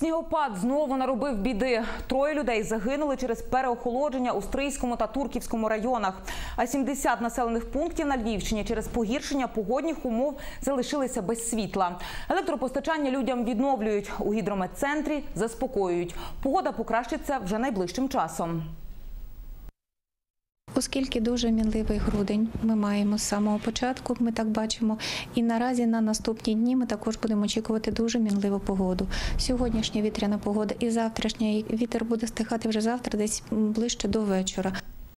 Снігопад знову наробив біди. Троє людей загинули через переохолодження у Стрийському та Турківському районах. А 70 населених пунктів на Львівщині через погіршення погодних умов залишилися без світла. Електропостачання людям відновлюють. У гідрометцентрі заспокоюють. Погода покращиться вже найближчим часом. Оскільки дуже мінливий грудень ми маємо з самого початку, ми так бачимо. І наразі на наступні дні ми також будемо очікувати дуже мінливу погоду. Сьогоднішня вітряна погода і завтрашня вітер буде стихати вже завтра, десь ближче до вечора.